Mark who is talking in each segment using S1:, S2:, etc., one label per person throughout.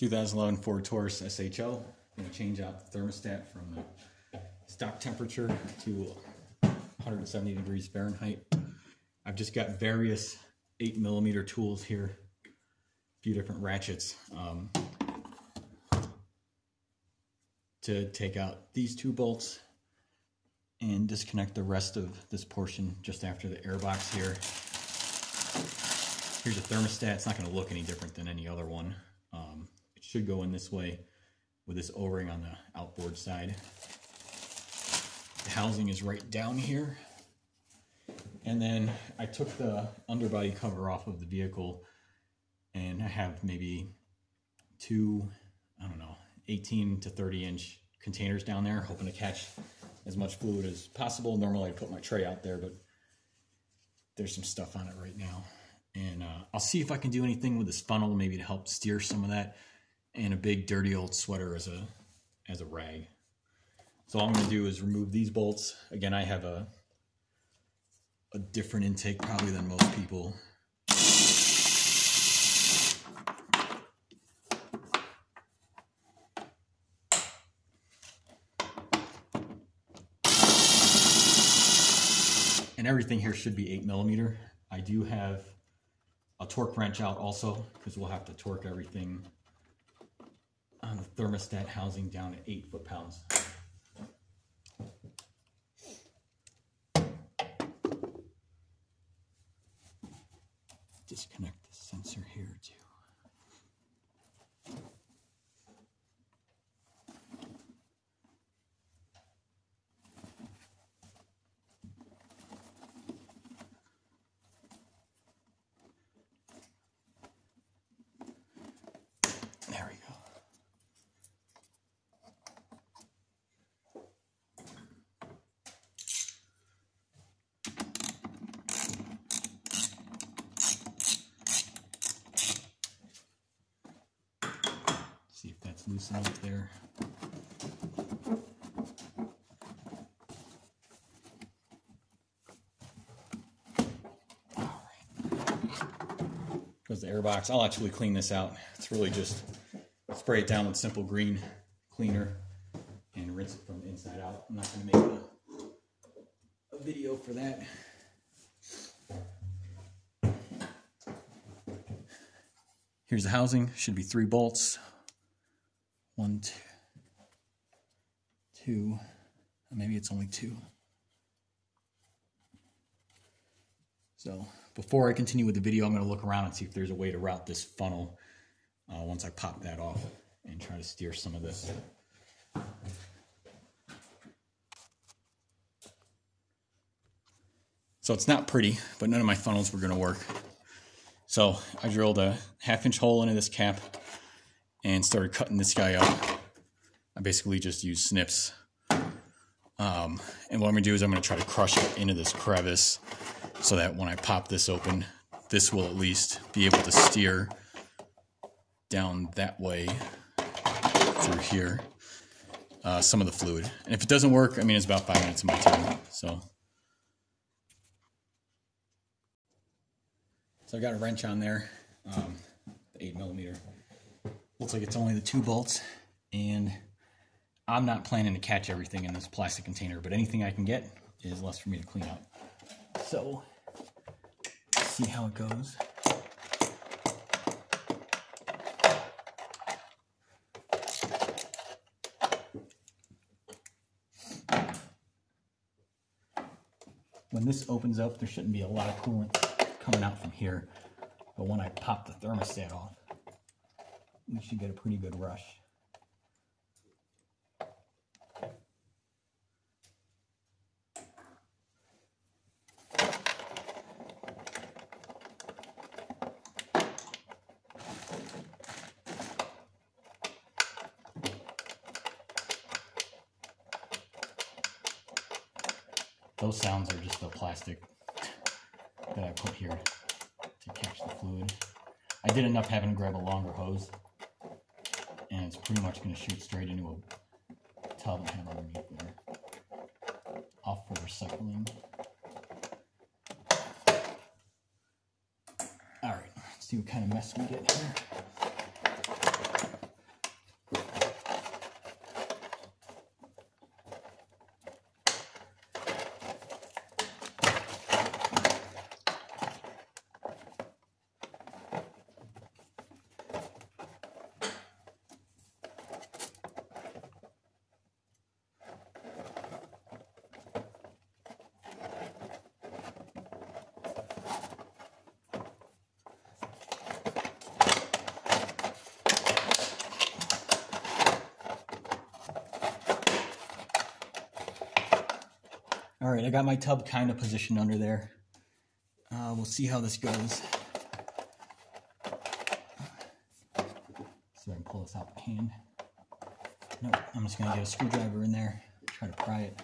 S1: 2011 Ford Taurus SHO. I'm going to change out the thermostat from the stock temperature to 170 degrees Fahrenheit. I've just got various 8 millimeter tools here, a few different ratchets um, to take out these two bolts and disconnect the rest of this portion just after the air box here. Here's a thermostat. It's not going to look any different than any other one. Um, it should go in this way with this O-ring on the outboard side. The housing is right down here. And then I took the underbody cover off of the vehicle and I have maybe two, I don't know, 18 to 30 inch containers down there, hoping to catch as much fluid as possible. Normally I put my tray out there, but there's some stuff on it right now. And uh, I'll see if I can do anything with this funnel, maybe to help steer some of that, and a big dirty old sweater as a as a rag. So all I'm going to do is remove these bolts. Again, I have a a different intake probably than most people. And everything here should be 8 millimeter. I do have a torque wrench out also because we'll have to torque everything on the thermostat housing down at 8 foot-pounds. Disconnect the sensor here too. There we go. See if that's loose enough there. Goes the air box. I'll actually clean this out. It's really just spray it down with simple green cleaner and rinse it from the inside out. I'm not going to make a, a video for that. Here's the housing. Should be three bolts. One, two, two. Maybe it's only two. So before I continue with the video, I'm going to look around and see if there's a way to route this funnel uh, once I pop that off and try to steer some of this. So it's not pretty, but none of my funnels were going to work. So I drilled a half inch hole into this cap and started cutting this guy up. I basically just used snips. Um, and what I'm going to do is I'm going to try to crush it into this crevice so that when I pop this open, this will at least be able to steer down that way through here uh, some of the fluid. And if it doesn't work, I mean, it's about five minutes of my time. So, so I've got a wrench on there, um, the eight millimeter. Looks like it's only the two bolts, and I'm not planning to catch everything in this plastic container, but anything I can get is less for me to clean up. So, see how it goes. When this opens up, there shouldn't be a lot of coolant coming out from here. But when I pop the thermostat off, we should get a pretty good rush. Those sounds are just the plastic that I put here to catch the fluid. I did end up having to grab a longer hose, and it's pretty much going to shoot straight into a tub I have underneath there. Off for recycling. Alright, let's see what kind of mess we get here. All right, I got my tub kind of positioned under there. Uh, we'll see how this goes. If I can pull this out the hand. Nope, I'm just gonna get a screwdriver in there, try to pry it.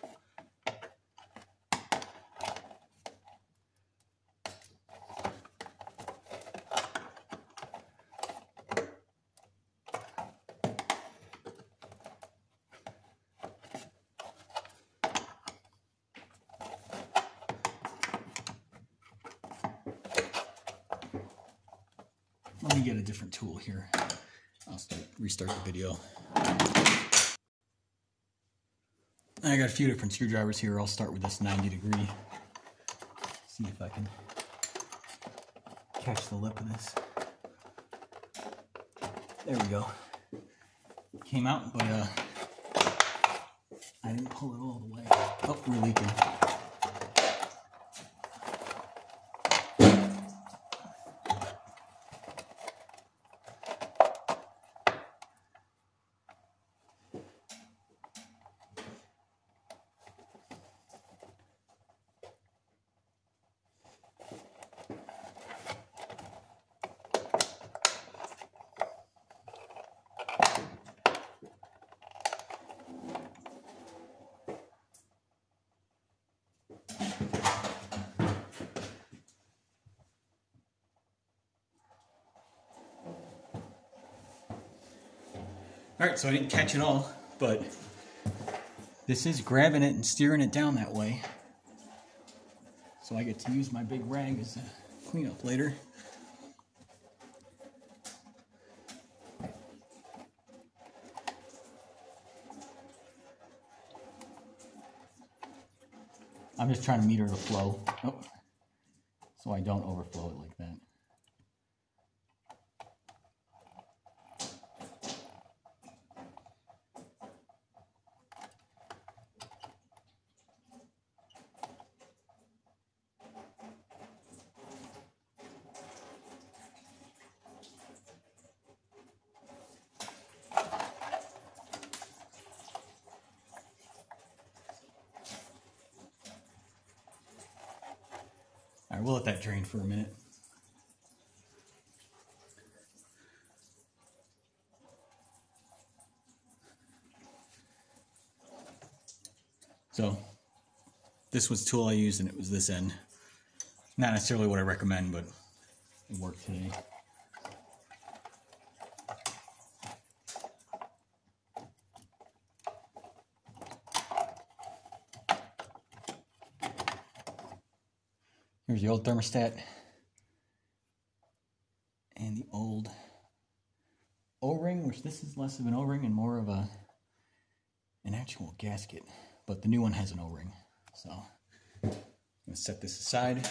S1: Get a different tool here. I'll start restart the video. I got a few different screwdrivers here. I'll start with this 90 degree. See if I can catch the lip of this. There we go. Came out, but uh, I didn't pull it all the way. Oh, we're leaking. All right, so I didn't catch it all, but this is grabbing it and steering it down that way. So I get to use my big rag as a cleanup later. I'm just trying to meter the flow. Oh, so I don't overflow it like that. All right, we'll let that drain for a minute. So this was tool I used and it was this end. Not necessarily what I recommend, but it worked today. Here's the old thermostat and the old O-ring, which this is less of an O-ring and more of a an actual gasket, but the new one has an O-ring. So I'm gonna set this aside.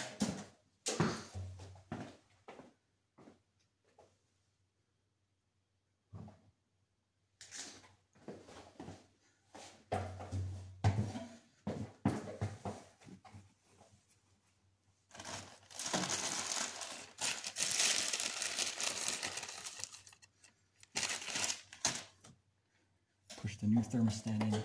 S1: The new thermostat in.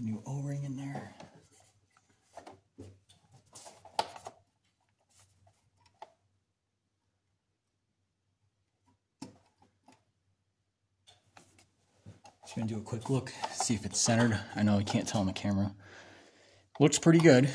S1: Get the new O-ring in there. Just gonna do a quick look, see if it's centered. I know I can't tell on the camera. Looks pretty good.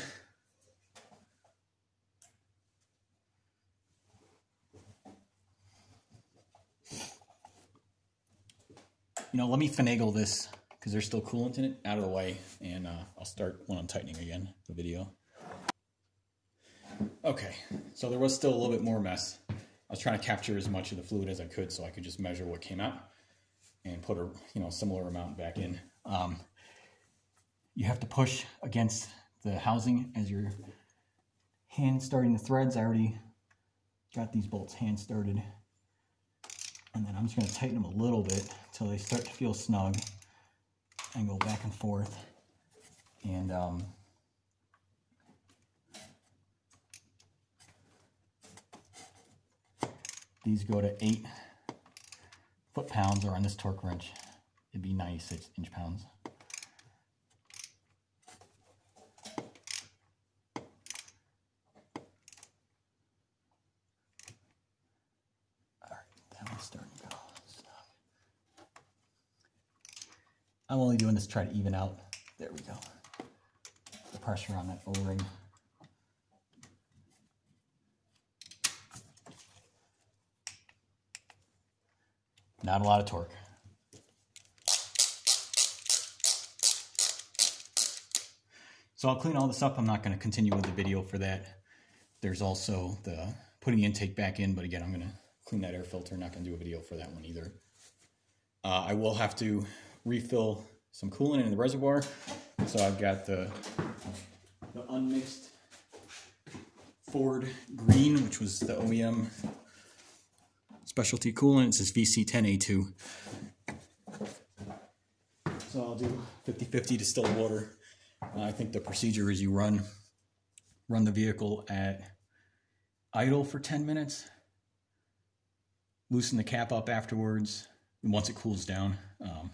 S1: You know, let me finagle this because there's still coolant in it out of the way, and uh, I'll start when I'm tightening again the video. Okay, so there was still a little bit more mess, I was trying to capture as much of the fluid as I could so I could just measure what came out and put a you know similar amount back in. Um, you have to push against the housing as your hand starting the threads. I already got these bolts hand started. And then I'm just going to tighten them a little bit until they start to feel snug and go back and forth. And um, these go to eight foot pounds or on this torque wrench. It'd be 96 inch pounds i'm only doing this to try to even out. There we go. The pressure on that o-ring Not a lot of torque. So I'll clean all this up. I'm not going to continue with the video for that. There's also the putting the intake back in, but again, I'm going to clean that air filter. Not going to do a video for that one either. Uh, I will have to refill some coolant in the reservoir. So I've got the, the unmixed Ford Green, which was the OEM specialty coolant. It says VC10A2. So I'll do 50-50 distilled water. Uh, I think the procedure is you run run the vehicle at idle for 10 minutes, loosen the cap up afterwards, and once it cools down, um,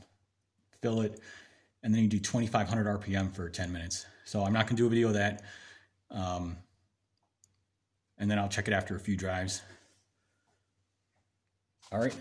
S1: fill it, and then you do 2500 RPM for 10 minutes. So I'm not going to do a video of that. Um, and then I'll check it after a few drives. All right.